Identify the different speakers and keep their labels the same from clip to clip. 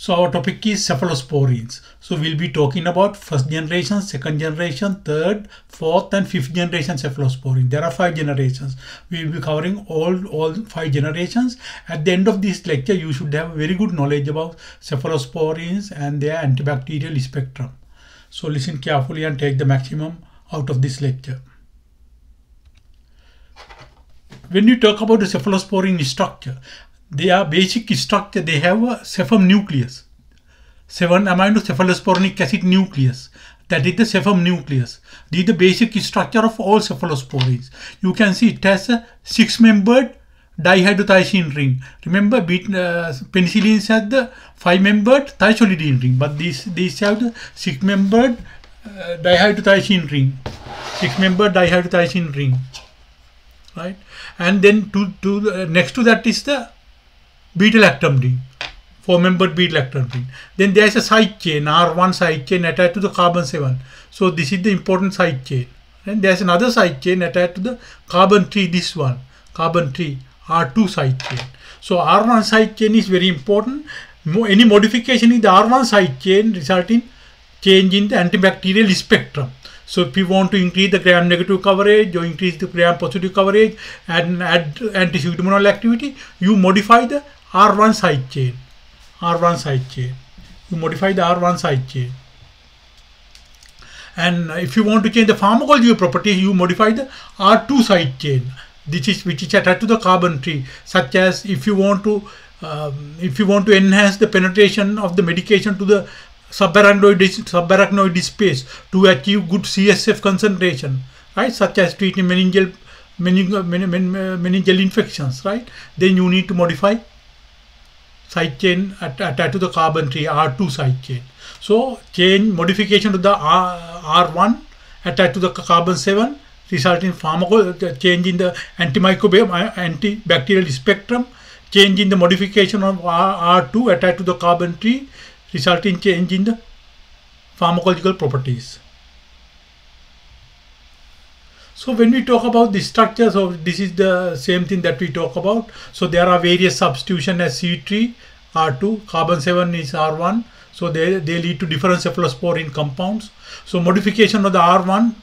Speaker 1: So our topic is cephalosporins. So we'll be talking about first generation, second generation, third, fourth and fifth generation cephalosporin. There are five generations. We will be covering all, all five generations. At the end of this lecture, you should have very good knowledge about cephalosporins and their antibacterial spectrum. So listen carefully and take the maximum out of this lecture. When you talk about the cephalosporin structure, their basic structure, they have a cepham nucleus. 7 amino cephalosporinic acid nucleus. That is the cepham nucleus. This is the basic structure of all cephalosporins. You can see it has a six-membered dihydrothiazine ring. Remember, uh, penicillins have the five-membered thiazolidine ring, but these these have the six-membered uh, ring. Six-membered dihydrothiazine ring, right? And then to to next to that is the beta-lactam ring, four-membered beta-lactam ring. Then there is a side chain, R1 side chain attached to the carbon 7. So this is the important side chain. And there is another side chain attached to the carbon 3, this one, carbon 3, R2 side chain. So R1 side chain is very important. Any modification in the R1 side chain result in change in the antibacterial spectrum. So if you want to increase the gram-negative coverage or increase the gram-positive coverage and add anti-pseudomonal activity, you modify the R1 side chain. R1 side chain. You modify the R1 side chain. And if you want to change the pharmacological properties, you modify the R2 side chain. This is which is attached to the carbon tree. Such as if you want to um, if you want to enhance the penetration of the medication to the subarachnoid, subarachnoid space to achieve good CSF concentration, right? Such as treating meningeal, meningeal, meningeal infections, right? Then you need to modify side chain attached to the carbon tree R2 side chain. So chain modification to the R, R1 attached to the carbon 7 result in change in the antimicrobial uh, antibacterial spectrum, change in the modification of R, R2 attached to the carbon tree result in change in the pharmacological properties. So when we talk about the structure, so this is the same thing that we talk about. So there are various substitution as C3, R2, carbon 7 is R1. So they, they lead to different cephalosporin compounds. So modification of the R1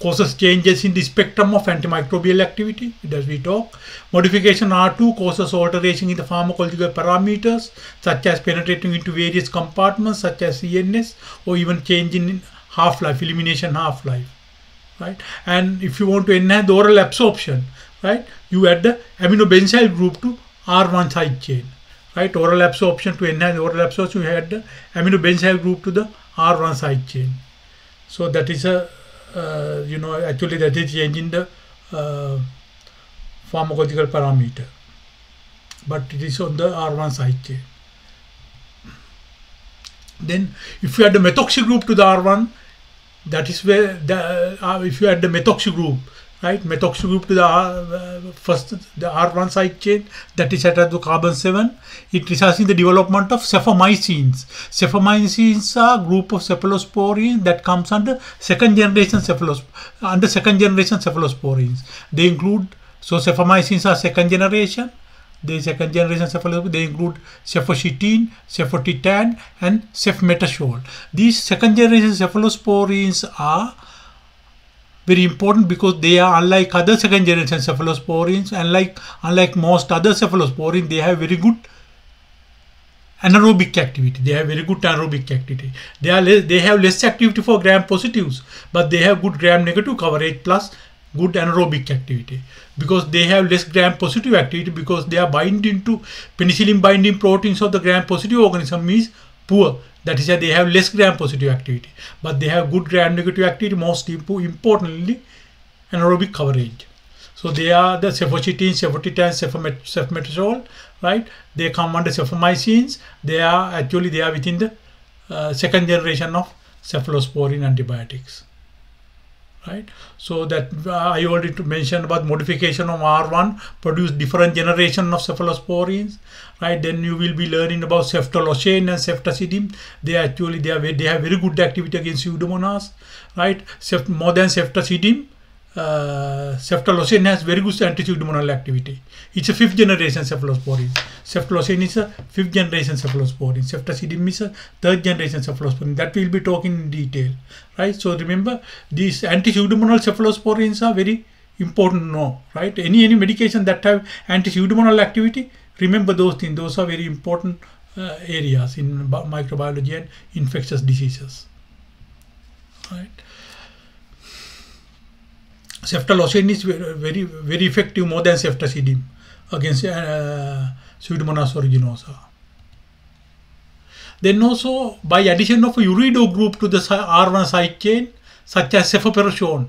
Speaker 1: causes changes in the spectrum of antimicrobial activity as we talk. Modification R2 causes alteration in the pharmacological parameters such as penetrating into various compartments such as CNS or even change in half-life, elimination half-life right? And if you want to enhance the oral absorption, right, you add the aminobenzyl group to R1 side chain, right? Oral absorption to enhance oral absorption, you add the aminobenzyl group to the R1 side chain. So that is a, uh, you know, actually that is changing the uh, pharmacological parameter, but it is on the R1 side chain. Then if you add the methoxy group to the R1, that is where the, uh, if you add the methoxy group right? Methoxy group to the uh, first the R1 side chain that is attached to carbon 7 it results in the development of cephamycins cephamycins are group of cephalosporins that comes under second generation cephalos under second generation cephalosporins they include so cephamycins are second generation the second generation cephalosporin, they include cefoxitin, cefotetan, and cefmetazole. These second generation cephalosporins are very important because they are unlike other second generation cephalosporins, unlike unlike most other cephalosporins, they have very good anaerobic activity. They have very good anaerobic activity. They are less, they have less activity for gram positives, but they have good gram negative coverage plus good anaerobic activity. Because they have less gram positive activity because they are binding to penicillin binding proteins of the gram positive organism is poor. That is why they have less gram positive activity. But they have good gram negative activity most importantly anaerobic coverage. So they are the cefoxitin, cefotetan, cefmetazole, right? They come under cephamycins. They are actually they are within the uh, second generation of cephalosporin antibiotics right? So that uh, i already mentioned about modification of r1 produce different generation of cephalosporins right? Then you will be learning about ceftolozane and ceftazidime they actually they are they have very good activity against pseudomonas right? More than ceftazidime uh, has very good anti-pseudomonal activity. It's a fifth generation cephalosporin. Ceftolozane is a fifth generation cephalosporin. Ceftazidime is a third generation cephalosporin. That we'll be talking in detail, right? So remember, these anti-pseudomonal cephalosporins are very important to know, right? Any any medication that have anti-pseudomonal activity, remember those things. Those are very important uh, areas in microbiology and infectious diseases, right? Ceftolozane is very, very effective more than ceftazidime against uh, Pseudomonas aeruginosa. Then also by addition of a ureido group to the R1 side chain such as cefoperazone,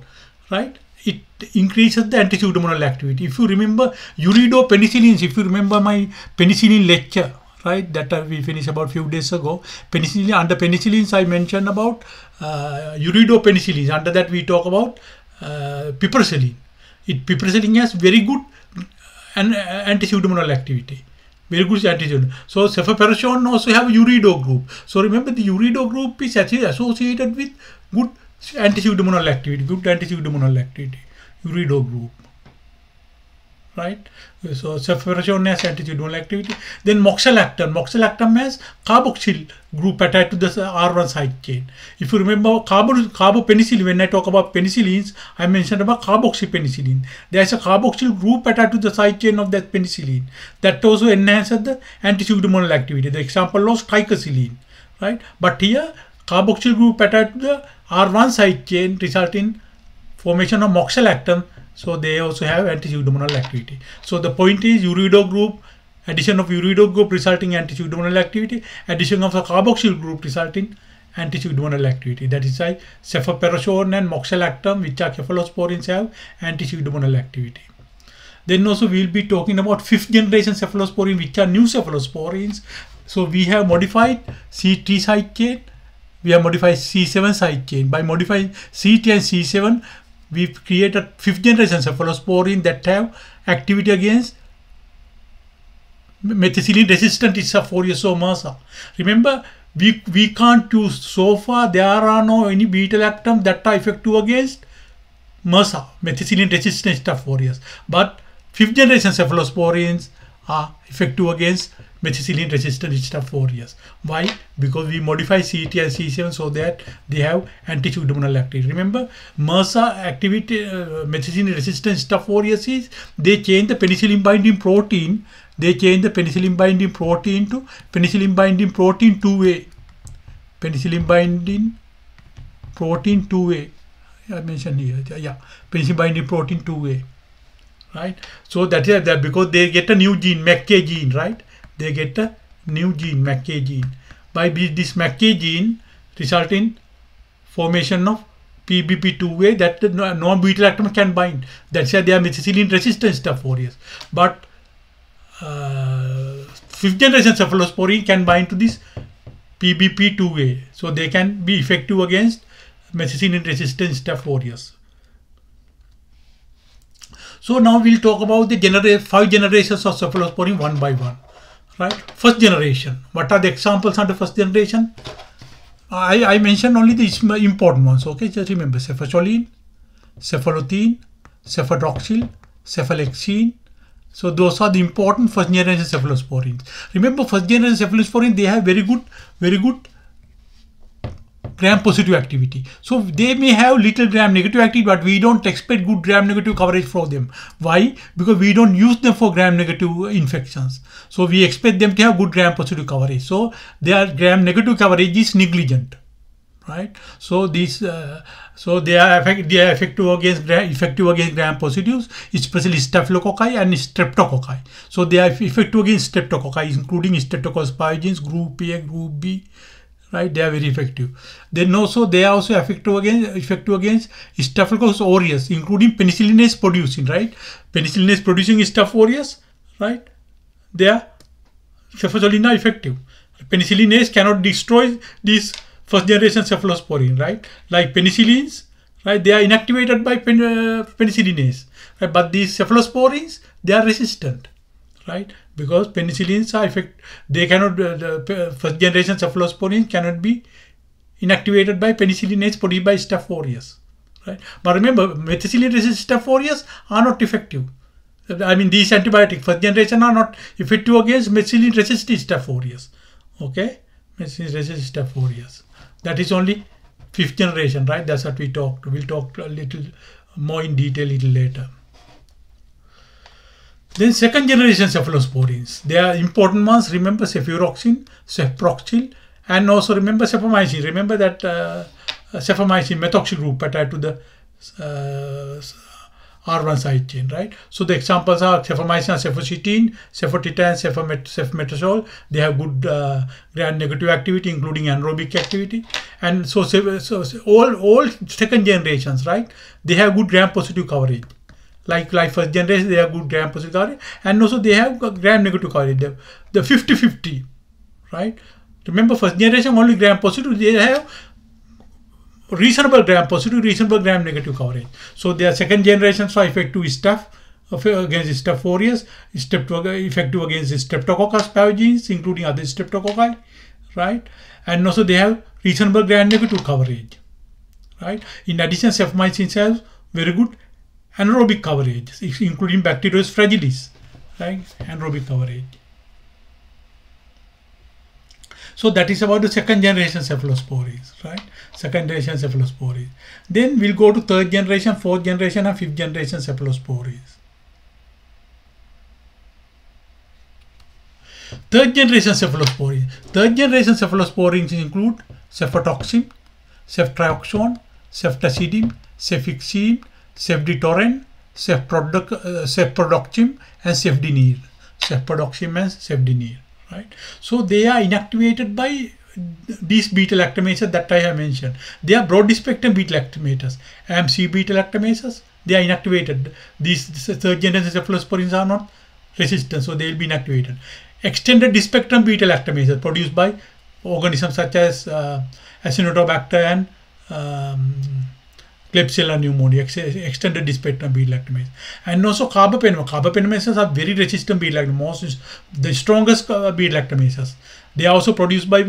Speaker 1: right? It increases the anti-pseudomonal activity. If you remember ureido penicillins, if you remember my penicillin lecture, right, that uh, we finished about few days ago, penicillin, under penicillins I mentioned about uh, penicillins. Under that we talk about uh, piperacillin. It piperacillin has very good an, uh, anti-pseudomonal activity. Very good anti-pseudomonal. So cefoperazone also have ureido group. So remember the ureido group is actually associated with good anti-pseudomonal activity, good anti-pseudomonal activity, ureido group right? So has anti-pseudomonal activity. Then moxalactam. Moxilactam has carboxyl group attached to the uh, R1 side chain. If you remember carbo, carbopenicillin, when I talk about penicillins, I mentioned about carboxypenicillin. There is a carboxyl group attached to the side chain of that penicillin that also enhances the anti-pseudomonal activity. The example was triclosan, right? But here carboxyl group attached to the R1 side chain result in formation of moxalactam so they also have anti-pseudomonal activity. So the point is ureido group, addition of ureido group resulting anti-pseudomonal activity, addition of a carboxyl group resulting anti-pseudomonal activity. That is why cefoperazone and moxalactam, which are cephalosporins, have anti-pseudomonal activity. Then also we'll be talking about fifth generation cephalosporin, which are new cephalosporins. So we have modified C3 side chain, we have modified C7 side chain. By modifying C3 and C7, we've created fifth generation cephalosporin that have activity against methicillin resistant or Remember, we, we can't use so far there are no any beta lactam that are effective against MRSA, methicillin resistant Staph But fifth generation cephalosporins are effective against methicillin resistant Staph aureus. Why? Because we modify C3 and C7 so that they have anti-pseudomonal activity. Remember, MRSA activity, uh, methicillin resistant Staph aureus is they change the penicillin binding protein. They change the penicillin binding protein to penicillin binding protein 2A. Penicillin binding protein 2A. I mentioned here. Yeah, penicillin binding protein 2A. Right. So that is that because they get a new gene, mecA gene, right? They get a new gene, mecA gene. By this mecA gene result in formation of PBP2A that non-butyl atom can bind. That's why they are methicillin resistant Staph aureus. But uh, fifth generation cephalosporin can bind to this PBP2A. So they can be effective against methicillin resistant Staph aureus. So now we'll talk about the genera five generations of cephalosporin one by one right? First generation. What are the examples under first generation? I, I mentioned only the important ones, okay? Just remember cefazolin, cefalothin, cefadroxil, cefalexin. So those are the important first generation cephalosporins. Remember first generation cephalosporin, they have very good, very good gram positive activity. So they may have little gram negative activity, but we don't expect good gram negative coverage for them. Why? Because we don't use them for gram negative infections. So we expect them to have good gram positive coverage. So their gram negative coverage is negligent, right? So these, uh, so they are, effect, they are effective against effective against gram positives, especially staphylococci and streptococci. So they are effective against streptococci, including streptococcus pyogenes, group A, group B, right? They are very effective. Then also they are also effective against effective against staphylococcus aureus including penicillinase producing right? Penicillinase producing staph aureus right? They are cefazolin are effective. Penicillinase cannot destroy these first generation cephalosporin right? Like penicillins right? They are inactivated by pen, uh, penicillinase right? but these cephalosporins they are resistant right because penicillins are effect they cannot uh, the first generation cephalosporins cannot be inactivated by penicillinase produced by Staph aureus right? But remember, methicillin resistant staph aureus are not effective. I mean, these antibiotics, first generation, are not effective against methicillin resistant staph aureus. Okay, methicillin resistant staph aureus. That is only fifth generation, right? That's what we talked. We'll talk a little more in detail a little later. Then second generation cephalosporins. They are important ones. Remember cefuroxime, cefprozil, and also remember cefamycin. Remember that uh, cefamycin methoxy group attached to the uh, R1 side chain, right? So the examples are cefamycin, cefoxitin, cefotetan, cefmetazole. They have good uh, gram-negative activity, including anaerobic activity. And so, so, all, all second generations, right? They have good gram-positive coverage. Like, like first generation, they have good gram-positive coverage. And also they have gram-negative coverage. The 50-50, right? Remember, first generation only gram-positive, they have reasonable gram positive, reasonable gram negative coverage. So their second generation for effective staph against staph aureus, step effective against streptococcus pyogenes, including other streptococci, right? And also they have reasonable gram negative coverage, right? In addition, cefamycin has very good anaerobic coverage, including Bacteroides fragilis, right? Anaerobic coverage. So that is about the second generation cephalosporins, right? Second generation cephalosporins. Then we'll go to third generation, fourth generation, and fifth generation cephalosporins. Third generation cephalosporins. Third generation cephalosporins include cefotaxime, ceftriaxone, ceftazidime, cefixime, cefditoren, cefpodoxime, and cefdinir. Cefpodoxime and cefdinir right? So they are inactivated by these beta lactamases that I have mentioned. They are broad spectrum beta lactamators. AmpC beta lactamases, they are inactivated. These third generation cephalosporins are not resistant, so they will be inactivated. Extended spectrum beta lactamases produced by organisms such as uh, Acinetobacter and um, Klebsiella pneumoniae, extended spectrum beta lactamase. And also carbapenem. Carbapenemases are very resistant beta lactamases, the strongest uh, beta lactamases. They are also produced by uh,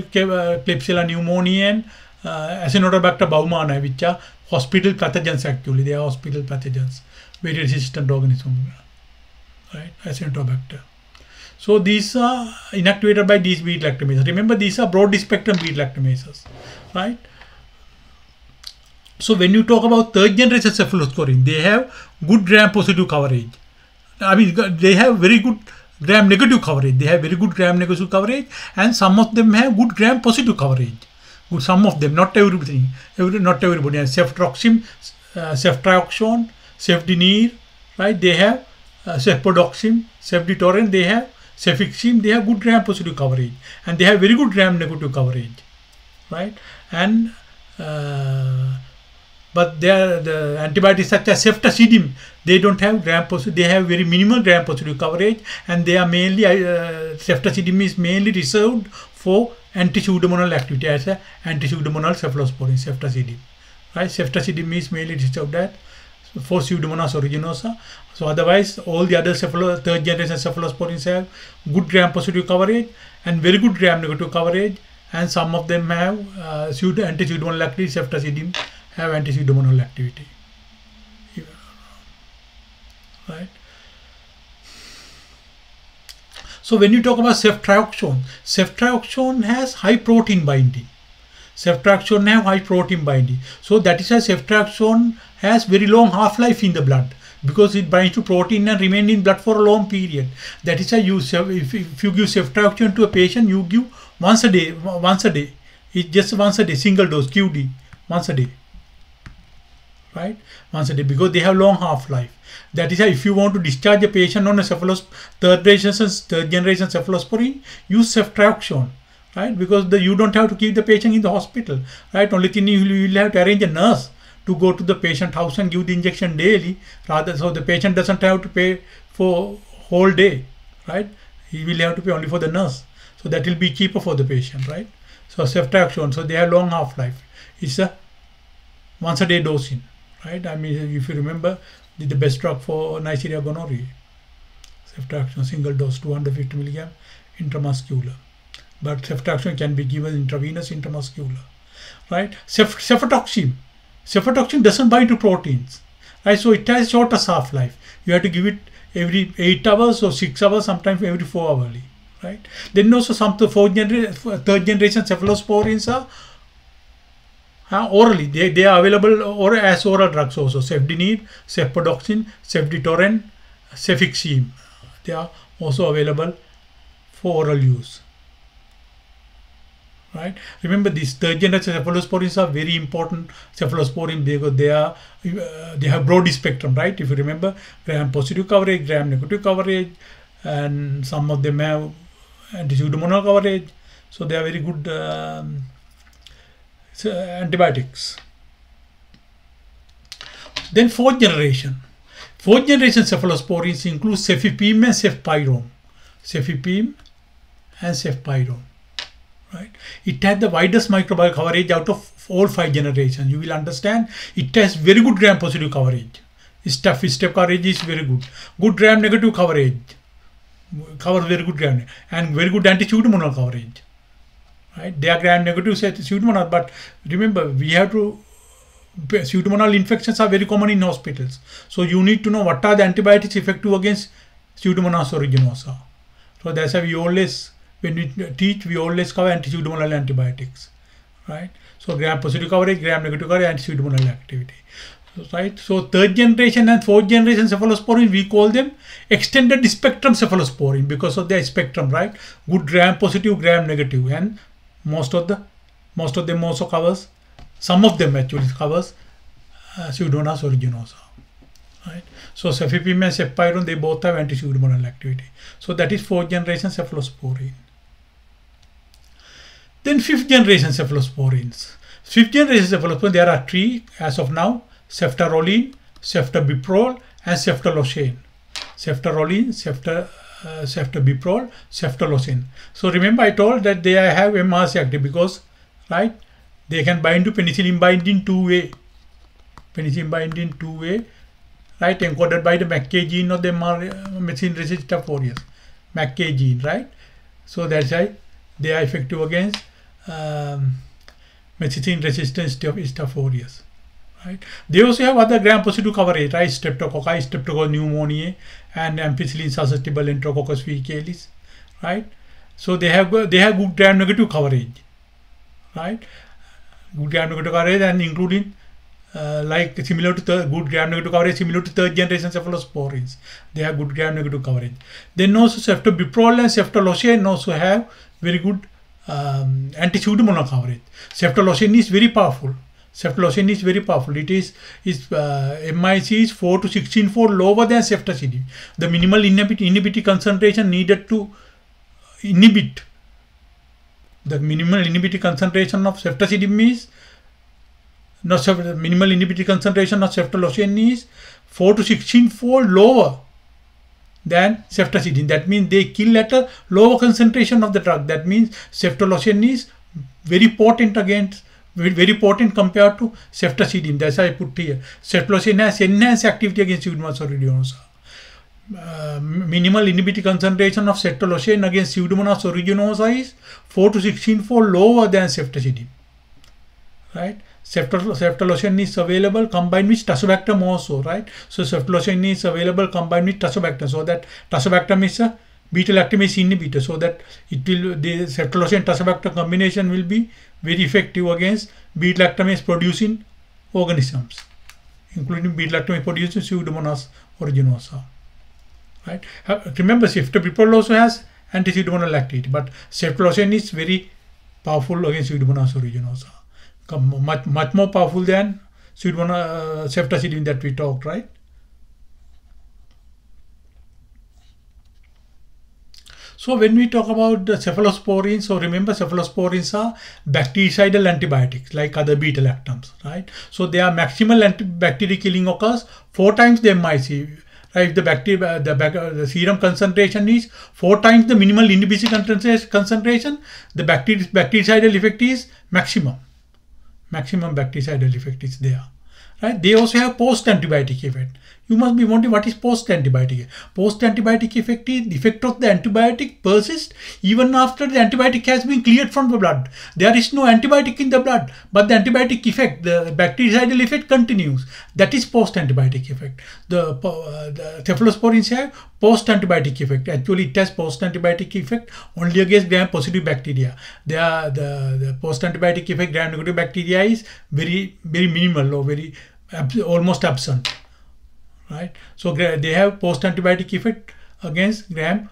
Speaker 1: Klebsiella pneumoniae and uh, Acinetobacter baumannii, which are hospital pathogens actually. They are hospital pathogens, very resistant organism, right? Acinetobacter. So these are inactivated by these beta lactamases. Remember, these are broad spectrum beta lactamases, right? So when you talk about third generation cephalosporin, they have good gram positive coverage. I mean, they have very good gram negative coverage. They have very good gram negative coverage, and some of them have good gram positive coverage. Good, some of them, not everybody, every, not everybody. And ceftriaxone, uh, ceftriaxone, cefdinir, right? They have uh, cefditoren. They have cefixime. They have good gram positive coverage, and they have very good gram negative coverage, right? And uh, but they are the antibiotics such as ceftazidime they don't have gram positive they have very minimal gram positive coverage and they are mainly uh, ceftazidime is mainly reserved for anti-pseudomonal activity as a anti-pseudomonal cephalosporin ceftazidime right? Ceftazidime is mainly reserved that for pseudomonas aeruginosa. So otherwise all the other third generation cephalosporins have good gram positive coverage and very good gram negative coverage and some of them have uh, pseudo anti-pseudomonal activity ceftazidime have anti-pseudomonal activity. Right. So when you talk about ceftriaxone, ceftriaxone has high protein binding. Ceftriaxone have high protein binding. So that is why ceftriaxone has very long half-life in the blood because it binds to protein and remain in blood for a long period. That is why you if, if you give ceftriaxone to a patient, you give once a day, once a day. It's just once a day, single dose QD, once a day right? Once a day because they have long half-life. That is why if you want to discharge a patient on a cephalos third generation third generation cephalosporin use ceftriaxone right? Because the, you don't have to keep the patient in the hospital right? Only thing you will have to arrange a nurse to go to the patient house and give the injection daily rather so the patient doesn't have to pay for whole day right? He will have to pay only for the nurse. So that will be cheaper for the patient right? So ceftriaxone so they have long half-life. It's a once a day dosing right? I mean, if you remember, the best drug for Neisseria gonorrhoeae, ceftriaxone single dose 250 milligram intramuscular. But ceftriaxone can be given intravenous intramuscular, right? Cef cefotaxime, Cefotoxin doesn't bind to proteins, right? So it has shorter half-life. You have to give it every eight hours or six hours, sometimes every four hourly, right? Then also some fourth generation, third generation cephalosporins are uh, orally. They, they are available or as oral drugs also. Cefdinir, cefodoxin, cefditoren, cefixime. They are also available for oral use right remember these third generation cephalosporins are very important cephalosporin because they are uh, they have broad spectrum right if you remember gram positive coverage gram negative coverage and some of them have anti-pseudomonal coverage so they are very good um, antibiotics then fourth generation fourth generation cephalosporins include cefepime and cefpirome cefepime and cefpirome right? It has the widest microbial coverage out of all five generations. You will understand it has very good gram-positive coverage. Staph step coverage is very good. Good gram-negative coverage. Covers very good gram and very good anti-pseudomonal coverage. Right? They are gram-negative pseudomonal, but remember we have to pseudomonal infections are very common in hospitals. So you need to know what are the antibiotics effective against Pseudomonas aeruginosa. So that's why we always when we teach, we always cover anti-pseudomonal antibiotics, right? So gram-positive coverage, gram-negative coverage, anti-pseudomonal activity, right? So third generation and fourth generation cephalosporin, we call them extended spectrum cephalosporin because of their spectrum, right? Good gram-positive, gram-negative, and most of the most of them also covers, some of them actually covers uh, Pseudomonas aeruginosa right? So cefepime and cefpirome, they both have anti-pseudomonal activity. So that is fourth generation cephalosporin. Then fifth generation cephalosporins. Fifth generation cephalosporin, there are three as of now, ceftaroline, ceftobiprole, and ceftolozane. Ceftaroline, cefta, uh, ceftobiprole, ceftolozane. So remember I told that they have MRC active because, right, they can bind to penicillin binding two-way. Penicillin binding two-way, right, encoded by the mecA gene of the methicillin resistant aureus. mecA gene, right? So that's why they are effective against um, methicillin resistance of Staph aureus. Right. They also have other gram-positive coverage, right? Streptococci, Streptococcus pneumoniae, and ampicillin susceptible Enterococcus faecalis, right? So they have they have good gram-negative coverage, right? Good gram-negative coverage, and including uh, like similar to the good gram-negative coverage, similar to third generation cephalosporins. They have good gram-negative coverage. Then also ceftobiprole and ceftolozane also have very good um, anti-pseudomonas coverage. Ceftolozane is very powerful. Ceftolozane is very powerful. It is is uh, MIC is 4 to 16 fold lower than ceftazidime. The minimal inhibit inhibiting concentration needed to inhibit the minimal inhibitory concentration of ceftazidime is not minimal inhibitory concentration of ceftolozane is 4 to 16 fold lower than ceftazidime. That means they kill at a lower concentration of the drug. That means ceftolozane is very potent against very potent compared to ceftazidime. That's why I put here. Ceftolozane has enhanced activity against Pseudomonas aeruginosa. Uh, minimal inhibitory concentration of ceftolozane against Pseudomonas aeruginosa is 4 to 16 fold lower than ceftazidime. Right? ceftolozane is available combined with tazobactam also, right? So ceftolozane is available combined with tazobactam. So that tazobactam is a beta lactamase inhibitor. So that it will the ceftolozane tazobactam combination will be very effective against beta lactamase producing organisms, including beta lactamase producing Pseudomonas aeruginosa. Right? Remember, ceftobiprole also has anti-pseudomonal activity, but ceftolozane is very powerful against Pseudomonas aeruginosa much, much more powerful than pseudomonas uh, that we talked, right? So when we talk about the cephalosporins, so remember cephalosporins are bactericidal antibiotics like other beta lactams, right? So they are maximal bacteria killing occurs four times the MIC. Right? If the bacteria, uh, the, uh, the serum concentration is four times the minimal inhibition concentration, the bacteri bactericidal effect is maximum maximum bactericidal effect is there. Right? They also have post-antibiotic effect. You must be wondering what is post-antibiotic. Post-antibiotic effect is the effect of the antibiotic persists even after the antibiotic has been cleared from the blood. There is no antibiotic in the blood, but the antibiotic effect, the bactericidal effect continues. That is post-antibiotic effect. The, uh, the cephalosporins have post-antibiotic effect. Actually, it has post-antibiotic effect only against gram-positive bacteria. They are the, the post-antibiotic effect gram-negative bacteria is very very minimal or very almost absent right? So they have post-antibiotic effect against gram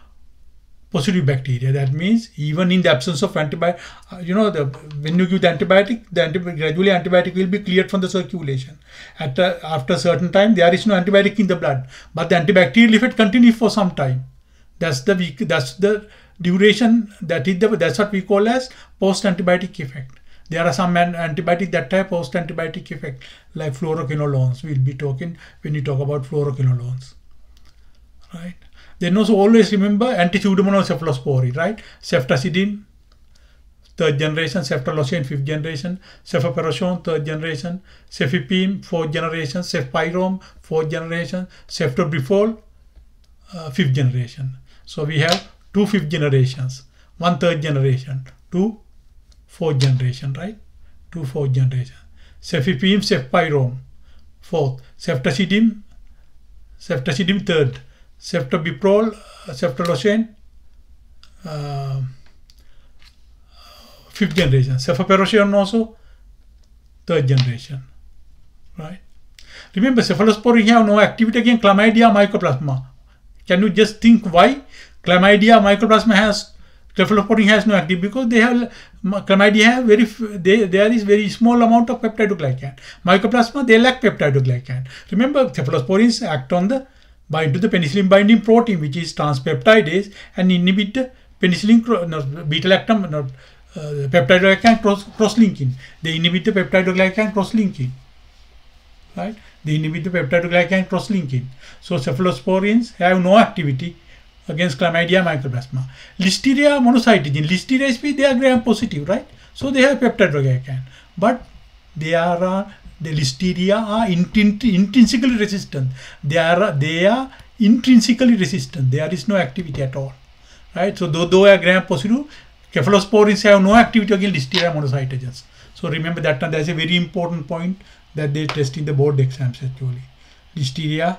Speaker 1: positive bacteria. That means even in the absence of antibiotic, uh, you know, the, when you give the antibiotic, the antibiotic, gradually antibiotic will be cleared from the circulation. At a, after a certain time, there is no antibiotic in the blood, but the antibacterial effect continues for some time. That's the week. That's the duration. That is the. That's what we call as post-antibiotic effect. There are some antibiotics that have post-antibiotic effect, like fluoroquinolones. We'll be talking when you talk about fluoroquinolones, right? Then also always remember anti-pseudomonas cephalosporin, right? Ceftazidime, third generation, ceftolozane, fifth generation, cefoperazone, third generation, cefepime, fourth generation, cefpirome, fourth generation, ceftobiprole, uh, fifth generation. So we have two fifth generations, one third generation, two fourth generation, right? Two fourth generation. Cefepime, cefpirome, fourth. Ceftazidime, ceftazidime third. Ceftobiprole, uh, uh, fifth generation. Cefoperazone also third generation, right? Remember, cephalosporin have no activity against chlamydia mycoplasma. Can you just think why chlamydia mycoplasma has cephalosporin has no activity because they have chlamydia have very they, there is very small amount of peptidoglycan. Mycoplasma they lack peptidoglycan. Remember cephalosporins act on the bind to the penicillin binding protein which is transpeptidase and inhibit the penicillin no, beta lactam not uh, peptidoglycan cross, cross-linking. They inhibit the peptidoglycan cross-linking. Right? They inhibit the peptidoglycan cross-linking. So cephalosporins have no activity against chlamydia mycoplasma. Listeria monocytogen, Listeria sp they are gram positive, right? So they have peptidoglycan, but they are uh, the Listeria are intrinsically resistant. They are they are intrinsically resistant. There is no activity at all, right? So though they are gram positive, cephalosporins have no activity against Listeria monocytogenes. So remember that and that's a very important point that they test in the board exams actually. Listeria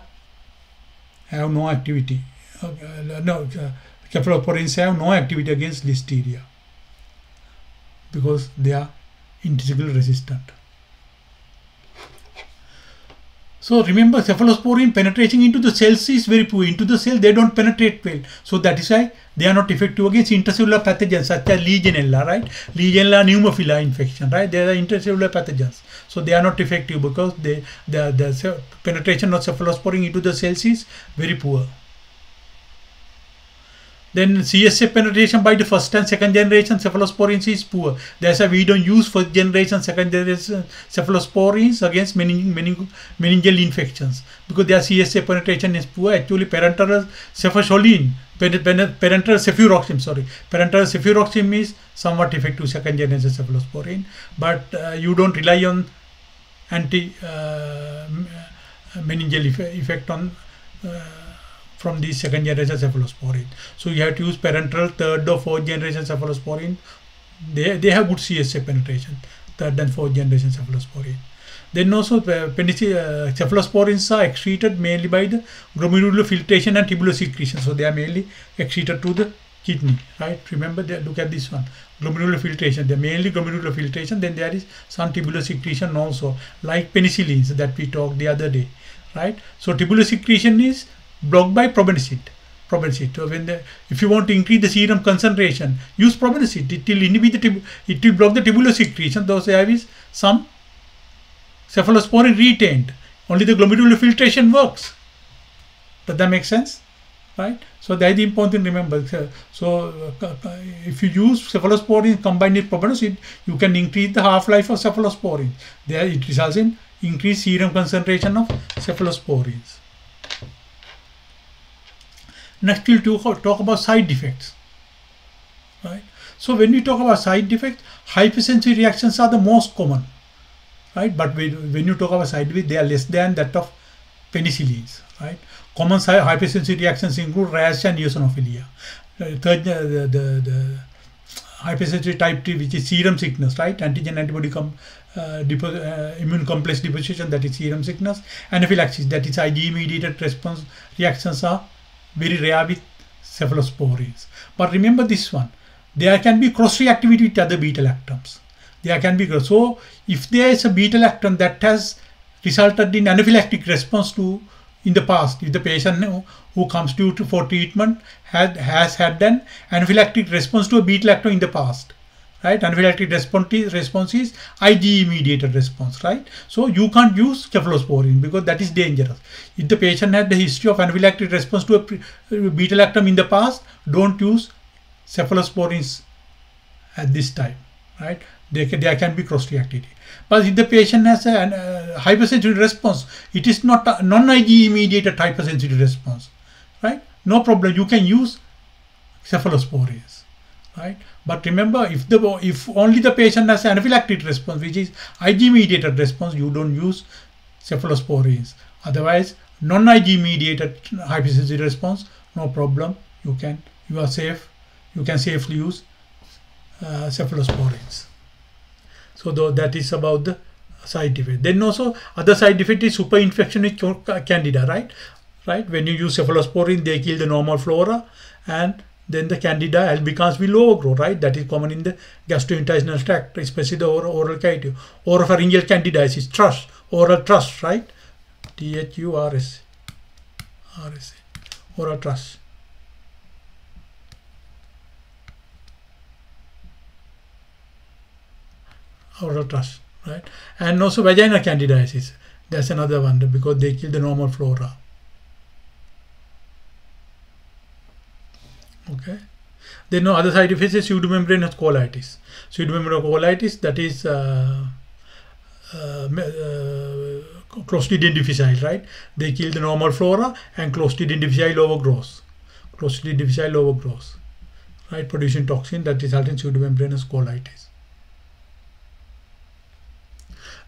Speaker 1: have no activity uh, no, uh, cephalosporins have no activity against listeria because they are intrinsically resistant. So remember cephalosporin penetration into the cells is very poor. Into the cell they don't penetrate well. So that is why they are not effective against intracellular pathogens such as Legionella, right? Legionella pneumophila infection, right? They are intracellular pathogens. So they are not effective because they, the, the penetration of cephalosporin into the cells is very poor. Then CSF penetration by the first and second generation cephalosporins is poor. That's why we don't use first generation, second generation cephalosporins against mening, mening, meningeal infections because their CSF penetration is poor. Actually, parenteral cefazolin, parenteral cefuroxime, sorry, parenteral cefuroxime is somewhat effective second generation cephalosporin, but uh, you don't rely on anti uh, meningeal effect on uh, from the second generation cephalosporin. So you have to use parenteral third or fourth generation cephalosporin. They, they have good CSF penetration, third and fourth generation cephalosporin. Then also uh, uh, cephalosporins are excreted mainly by the glomerular filtration and tubular secretion. So they are mainly excreted to the kidney, right? Remember, they, look at this one, glomerular filtration. They're mainly glomerular filtration. Then there is some tubular secretion also, like penicillins that we talked the other day, right? So tubular secretion is blocked by probenecid. Probenecid. So when the, if you want to increase the serum concentration, use probenecid. It will inhibit the it will block the tubular secretion. Those have is some cephalosporin retained. Only the glomerular filtration works. Does that make sense? Right? So that is important to remember. So uh, if you use cephalosporin combined with probenecid, you can increase the half-life of cephalosporin. There it results in increased serum concentration of cephalosporins. Next, we'll talk about side effects. Right. So when we talk about side effects, hypersensitive reactions are the most common. Right. But when you talk about side effects, they are less than that of penicillins, right? Common hypersensitivity reactions include rash and eosinophilia. Third, the, the, the hypersensitivity type 3, which is serum sickness, right? Antigen antibody com uh, uh, immune complex deposition, that is serum sickness. Anaphylaxis, that is IgE mediated response reactions are very rare with cephalosporins. But remember this one, there can be cross reactivity with other beta lactams. There can be so if there is a beta lactam that has resulted in anaphylactic response to in the past, if the patient who comes to for treatment had has had an anaphylactic response to a beta lactam in the past, right? Anaphylactic response is, IgE mediated response, right? So you can't use cephalosporin because that is dangerous. If the patient had the history of anaphylactic response to a uh, beta lactam in the past, don't use cephalosporins at this time, right? There can, there can be cross-reactivity. But if the patient has a, a uh, hypersensitive response, it is not a non-IgE mediated hypersensitive response, right? No problem. You can use cephalosporins, right? But remember, if the if only the patient has anaphylactic response, which is Ig mediated response, you don't use cephalosporins. Otherwise, non-Ig mediated hypersensitivity response, no problem. You can you are safe. You can safely use uh, cephalosporins. So that is about the side effect. Then also other side effect is super infection with candida, right? Right. When you use cephalosporin, they kill the normal flora and then the candida albicans will overgrow, right? That is common in the gastrointestinal tract, especially the oral, oral cavity. Oropharyngeal candidiasis, thrush, oral thrush, right? T-H-U-R-S, R-S, oral thrush. oral thrush, right? And also vaginal candidiasis. That's another one because they kill the normal flora. Okay. Then no other side effects is pseudomembranous colitis. Pseudomembranous colitis that is uh, uh, uh, Clostridium difficile, right? They kill the normal flora and Clostridium difficile overgrows. Clostridium difficile overgrows, right? Producing toxin that results in pseudomembranous colitis.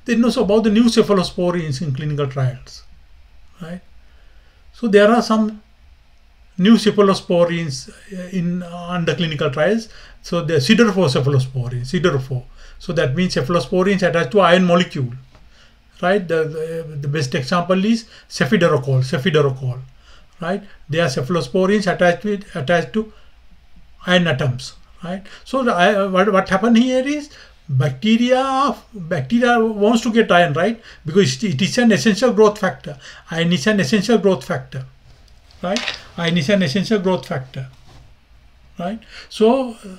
Speaker 1: They know about the new cephalosporins in clinical trials, right? So there are some new cephalosporins uh, in uh, under clinical trials. So the siderophore cephalosporin, siderophore. So that means cephalosporins attached to iron molecule, right? The, the, the best example is cefiderocol, cefiderocol, right? They are cephalosporins attached with attached to iron atoms, right? So the, uh, what what happened here is bacteria bacteria wants to get iron right because it is an essential growth factor iron is an essential growth factor right? Iron is an essential growth factor right? So uh,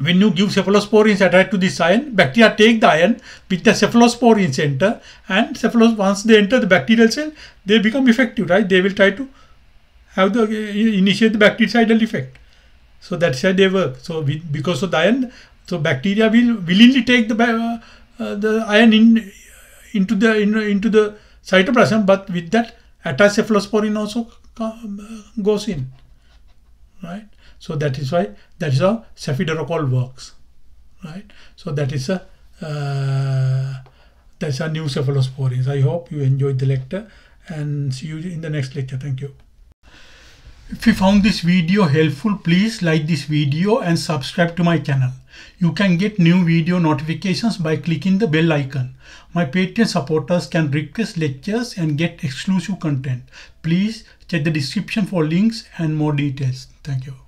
Speaker 1: when you give cephalosporins attached to this iron bacteria take the iron with the cephalosporins enter and cephalos once they enter the bacterial cell they become effective right? They will try to have the uh, initiate the bactericidal effect. So that's how they work. So because of the iron so bacteria will willingly take the uh, uh, the iron in into the in, into the cytoplasm, but with that attached cephalosporin also uh, goes in, right? So that is why that is how cefiderocol works, right? So that is a uh, that's a new cephalosporins. I hope you enjoyed the lecture and see you in the next lecture. Thank you. If you found this video helpful, please like this video and subscribe to my channel. You can get new video notifications by clicking the bell icon. My Patreon supporters can request lectures and get exclusive content. Please check the description for links and more details. Thank you.